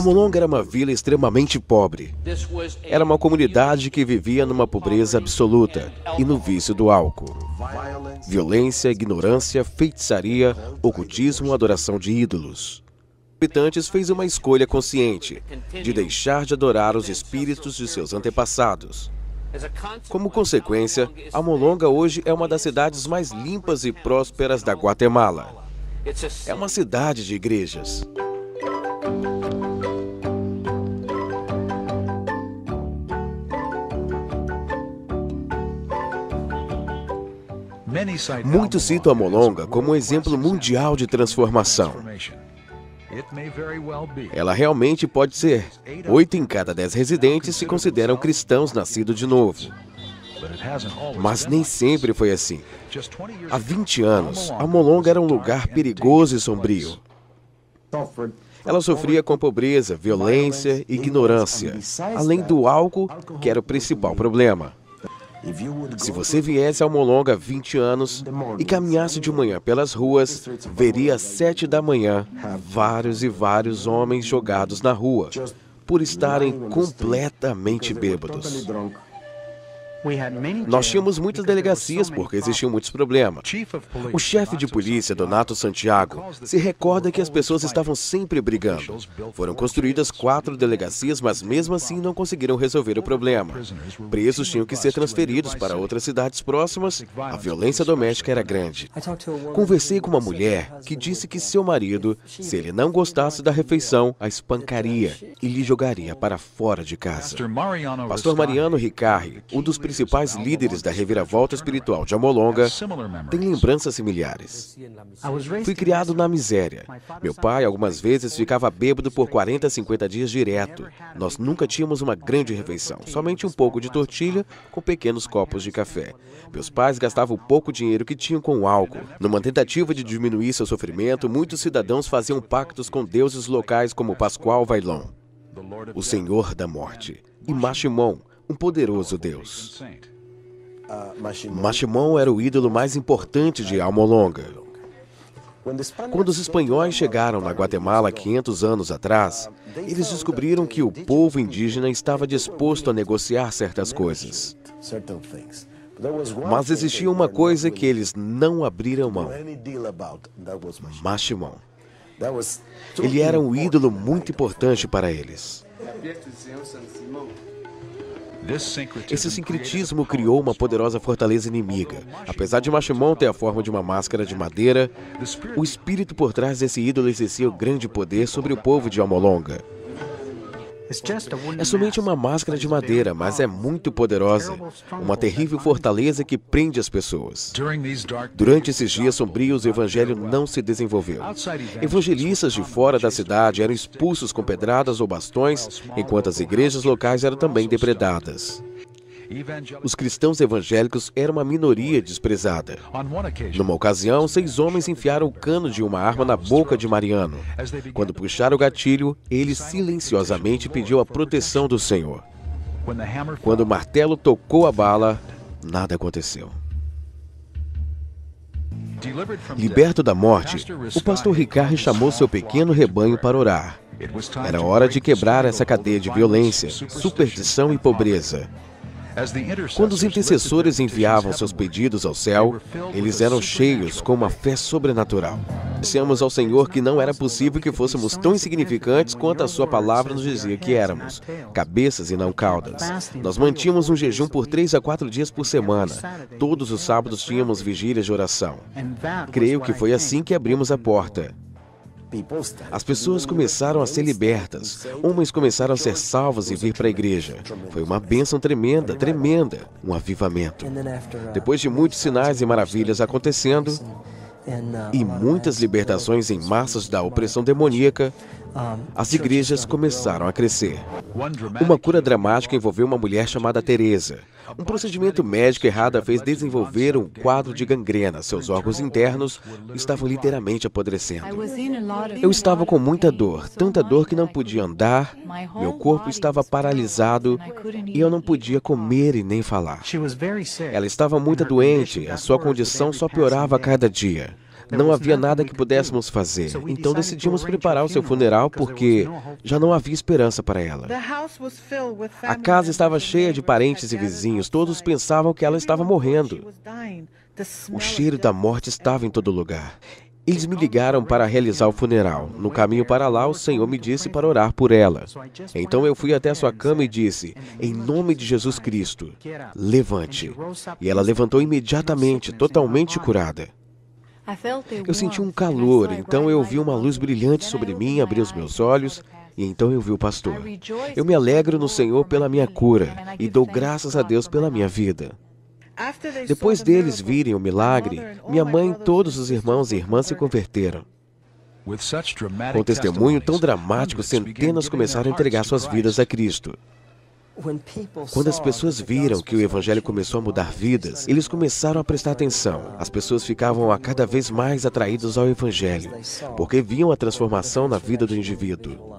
Amolonga era uma vila extremamente pobre. Era uma comunidade que vivia numa pobreza absoluta e no vício do álcool. Violência, ignorância, feitiçaria, ocultismo, adoração de ídolos. Habitantes fez uma escolha consciente de deixar de adorar os espíritos de seus antepassados. Como consequência, Amolonga hoje é uma das cidades mais limpas e prósperas da Guatemala. É uma cidade de igrejas. Muitos citam a Molonga como um exemplo mundial de transformação. Ela realmente pode ser. Oito em cada dez residentes se consideram cristãos nascidos de novo. Mas nem sempre foi assim. Há 20 anos, a Molonga era um lugar perigoso e sombrio. Ela sofria com pobreza, violência e ignorância, além do álcool, que era o principal problema. Se você viesse ao Molonga há 20 anos e caminhasse de manhã pelas ruas, veria às sete da manhã vários e vários homens jogados na rua por estarem completamente bêbados. Nós tínhamos muitas delegacias porque existiam muitos problemas. O chefe de polícia, Donato Santiago, se recorda que as pessoas estavam sempre brigando. Foram construídas quatro delegacias, mas mesmo assim não conseguiram resolver o problema. Presos tinham que ser transferidos para outras cidades próximas. A violência doméstica era grande. Conversei com uma mulher que disse que seu marido, se ele não gostasse da refeição, a espancaria e lhe jogaria para fora de casa. Pastor Mariano Ricarri, um dos principais líderes da reviravolta espiritual de Amolonga têm lembranças similares. Fui criado na miséria. Meu pai algumas vezes ficava bêbado por 40, 50 dias direto. Nós nunca tínhamos uma grande refeição, somente um pouco de tortilha com pequenos copos de café. Meus pais gastavam o pouco dinheiro que tinham com o álcool. Numa tentativa de diminuir seu sofrimento, muitos cidadãos faziam pactos com deuses locais como Pascoal Vailon, o Senhor da Morte, e Machimon, um poderoso Deus. Machimon era o ídolo mais importante de Almolonga. Quando os espanhóis chegaram na Guatemala 500 anos atrás, eles descobriram que o povo indígena estava disposto a negociar certas coisas. Mas existia uma coisa que eles não abriram mão: Machimon. Ele era um ídolo muito importante para eles. Esse sincretismo criou uma poderosa fortaleza inimiga. Apesar de Machimon ter a forma de uma máscara de madeira, o espírito por trás desse ídolo exercia grande poder sobre o povo de Almolonga. É somente uma máscara de madeira, mas é muito poderosa. Uma terrível fortaleza que prende as pessoas. Durante esses dias sombrios, o evangelho não se desenvolveu. Evangelistas de fora da cidade eram expulsos com pedradas ou bastões, enquanto as igrejas locais eram também depredadas. Os cristãos evangélicos eram uma minoria desprezada. Numa ocasião, seis homens enfiaram o cano de uma arma na boca de Mariano. Quando puxaram o gatilho, ele silenciosamente pediu a proteção do Senhor. Quando o martelo tocou a bala, nada aconteceu. Liberto da morte, o pastor Ricard chamou seu pequeno rebanho para orar. Era hora de quebrar essa cadeia de violência, superstição e pobreza. Quando os intercessores enviavam seus pedidos ao céu, eles eram cheios com uma fé sobrenatural. Dissemos ao Senhor que não era possível que fôssemos tão insignificantes quanto a Sua palavra nos dizia que éramos, cabeças e não caudas. Nós mantínhamos um jejum por três a quatro dias por semana. Todos os sábados tínhamos vigílias de oração. Creio que foi assim que abrimos a porta. As pessoas começaram a ser libertas. Homens começaram a ser salvos e vir para a igreja. Foi uma bênção tremenda, tremenda, um avivamento. Depois de muitos sinais e maravilhas acontecendo, e muitas libertações em massas da opressão demoníaca, as igrejas começaram a crescer. Uma cura dramática envolveu uma mulher chamada Teresa. Um procedimento médico errado a fez desenvolver um quadro de gangrena. Seus órgãos internos estavam literalmente apodrecendo. Eu estava com muita dor, tanta dor que não podia andar, meu corpo estava paralisado e eu não podia comer e nem falar. Ela estava muito doente, a sua condição só piorava a cada dia. Não havia nada que pudéssemos fazer. Então decidimos preparar o seu funeral porque já não havia esperança para ela. A casa estava cheia de parentes e vizinhos. Todos pensavam que ela estava morrendo. O cheiro da morte estava em todo lugar. Eles me ligaram para realizar o funeral. No caminho para lá, o Senhor me disse para orar por ela. Então eu fui até a sua cama e disse: Em nome de Jesus Cristo, levante. E ela levantou imediatamente, totalmente curada. Eu senti um calor, então eu ouvi uma luz brilhante sobre mim, abri os meus olhos e então eu vi o pastor. Eu me alegro no Senhor pela minha cura e dou graças a Deus pela minha vida. Depois deles virem o milagre, minha mãe e todos os irmãos e irmãs se converteram. Com testemunho tão dramático, centenas começaram a entregar suas vidas a Cristo. Quando as pessoas viram que o Evangelho começou a mudar vidas, eles começaram a prestar atenção. As pessoas ficavam a cada vez mais atraídas ao Evangelho, porque viam a transformação na vida do indivíduo.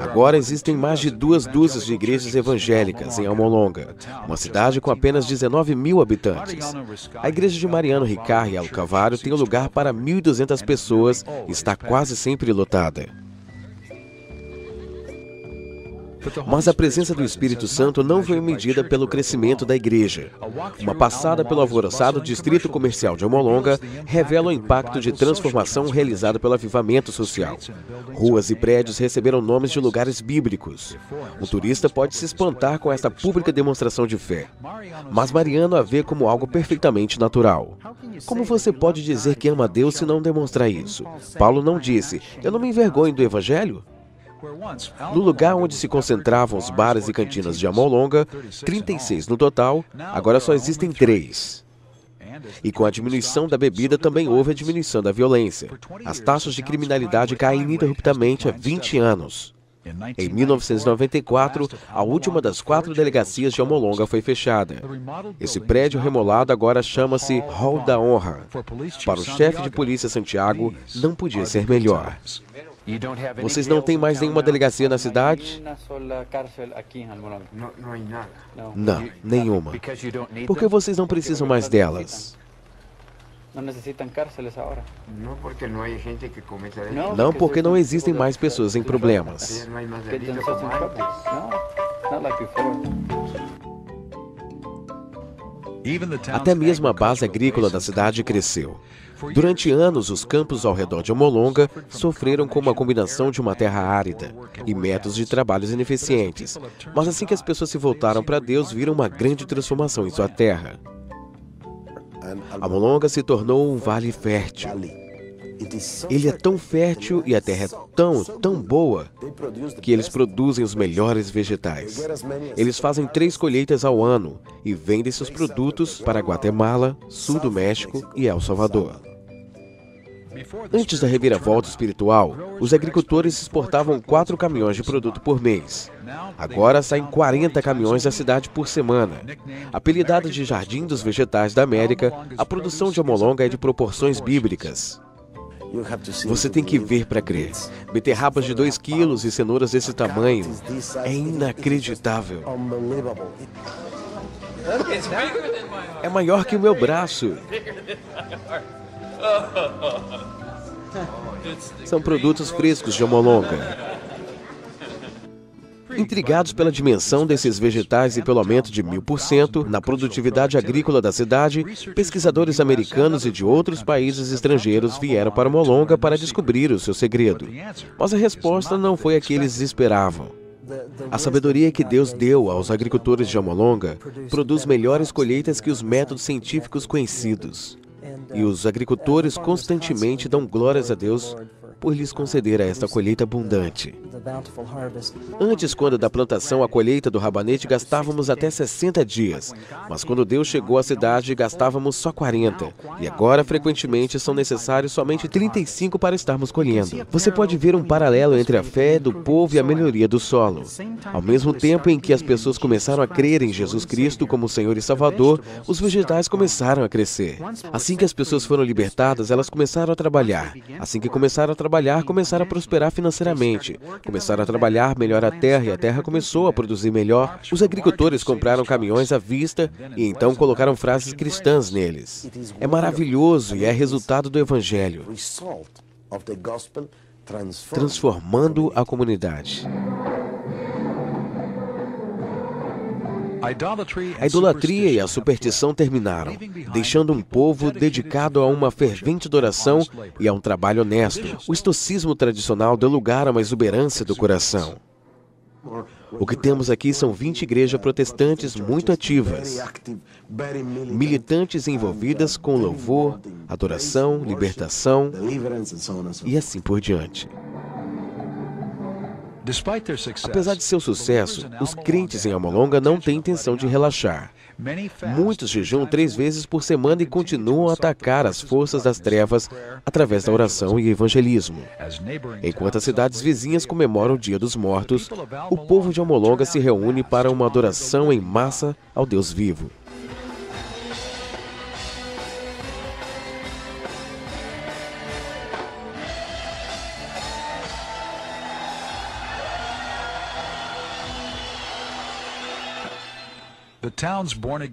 Agora existem mais de duas dúzias de igrejas evangélicas em Almolonga, uma cidade com apenas 19 mil habitantes. A igreja de Mariano Ricard em Alcavário tem lugar para 1.200 pessoas e está quase sempre lotada. Mas a presença do Espírito Santo não foi medida pelo crescimento da igreja. Uma passada pelo alvoroçado distrito comercial de Homolonga revela o impacto de transformação realizado pelo avivamento social. Ruas e prédios receberam nomes de lugares bíblicos. Um turista pode se espantar com esta pública demonstração de fé. Mas Mariano a vê como algo perfeitamente natural. Como você pode dizer que ama Deus se não demonstrar isso? Paulo não disse: Eu não me envergonho do Evangelho? No lugar onde se concentravam os bares e cantinas de Amolonga, 36 no total, agora só existem três. E com a diminuição da bebida também houve a diminuição da violência. As taxas de criminalidade caem ininterruptamente há 20 anos. Em 1994, a última das quatro delegacias de Amolonga foi fechada. Esse prédio remolado agora chama-se Hall da Honra. Para o chefe de polícia Santiago, não podia ser melhor. Vocês não têm mais nenhuma delegacia na cidade? Não, nenhuma. Por que vocês não precisam mais delas? Não, porque não existem mais pessoas em problemas. Até mesmo a base agrícola da cidade cresceu. Durante anos, os campos ao redor de Omolonga sofreram com uma combinação de uma terra árida e métodos de trabalhos ineficientes. Mas assim que as pessoas se voltaram para Deus, viram uma grande transformação em sua terra. Amolonga se tornou um vale fértil. Ele é tão fértil e a terra é tão, tão boa que eles produzem os melhores vegetais. Eles fazem três colheitas ao ano e vendem seus produtos para Guatemala, sul do México e El Salvador. Antes da reviravolta espiritual, os agricultores exportavam quatro caminhões de produto por mês. Agora saem 40 caminhões da cidade por semana. Apelidada de Jardim dos Vegetais da América, a produção de Amolonga é de proporções bíblicas. Você tem que ver para crer. Beterrabas de 2 quilos e cenouras desse tamanho. É inacreditável. É maior que o meu braço. São produtos frescos de Homolonga. Intrigados pela dimensão desses vegetais e pelo aumento de mil por cento na produtividade agrícola da cidade, pesquisadores americanos e de outros países estrangeiros vieram para Molonga para descobrir o seu segredo. Mas a resposta não foi a que eles esperavam. A sabedoria que Deus deu aos agricultores de Amolonga produz melhores colheitas que os métodos científicos conhecidos. E os agricultores constantemente dão glórias a Deus por lhes conceder a esta colheita abundante. Antes, quando da plantação à colheita do rabanete, gastávamos até 60 dias, mas quando Deus chegou à cidade, gastávamos só 40. E agora, frequentemente, são necessários somente 35 para estarmos colhendo. Você pode ver um paralelo entre a fé do povo e a melhoria do solo. Ao mesmo tempo em que as pessoas começaram a crer em Jesus Cristo como Senhor e Salvador, os vegetais começaram a crescer. Assim que as pessoas foram libertadas, elas começaram a trabalhar. Assim que começaram a trabalhar, começaram a prosperar financeiramente. Começaram começaram a trabalhar melhor a terra e a terra começou a produzir melhor. Os agricultores compraram caminhões à vista e então colocaram frases cristãs neles. É maravilhoso e é resultado do Evangelho transformando a comunidade. A idolatria e a superstição terminaram, deixando um povo dedicado a uma fervente adoração e a um trabalho honesto. O estoicismo tradicional deu lugar a uma exuberância do coração. O que temos aqui são 20 igrejas protestantes muito ativas, militantes envolvidas com louvor, adoração, libertação e assim por diante. Apesar de seu sucesso, os crentes em Almolonga não têm intenção de relaxar. Muitos jejuam três vezes por semana e continuam a atacar as forças das trevas através da oração e evangelismo. Enquanto as cidades vizinhas comemoram o Dia dos Mortos, o povo de Almolonga se reúne para uma adoração em massa ao Deus vivo.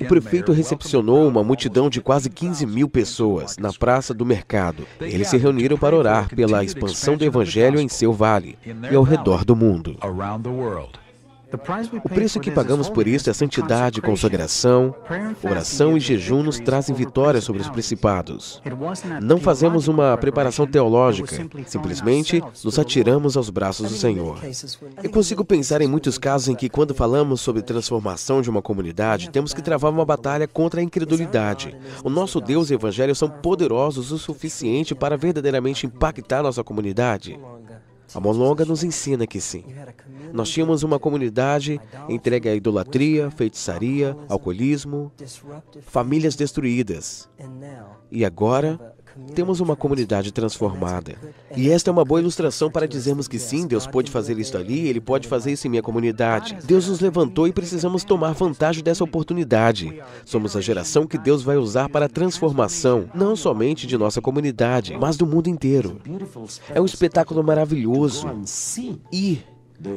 O prefeito recepcionou uma multidão de quase 15 mil pessoas na Praça do Mercado. Eles se reuniram para orar pela expansão do Evangelho em seu vale e ao redor do mundo. O preço que pagamos por isso é santidade, consagração, oração e jejum nos trazem vitória sobre os principados. Não fazemos uma preparação teológica, simplesmente nos atiramos aos braços do Senhor. Eu consigo pensar em muitos casos em que, quando falamos sobre transformação de uma comunidade, temos que travar uma batalha contra a incredulidade. O nosso Deus e o Evangelho são poderosos o suficiente para verdadeiramente impactar nossa comunidade. A Molonga nos ensina que sim. Nós tínhamos uma comunidade entregue à idolatria, feitiçaria, alcoolismo, famílias destruídas. E agora temos uma comunidade transformada. E esta é uma boa ilustração para dizermos que sim, Deus pode fazer isso ali, Ele pode fazer isso em minha comunidade. Deus nos levantou e precisamos tomar vantagem dessa oportunidade. Somos a geração que Deus vai usar para a transformação, não somente de nossa comunidade, mas do mundo inteiro. É um espetáculo maravilhoso. Ir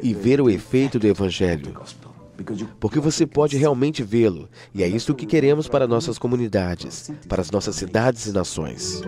e ver o efeito do Evangelho porque você pode realmente vê-lo, e é isso que queremos para nossas comunidades, para as nossas cidades e nações.